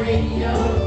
radio.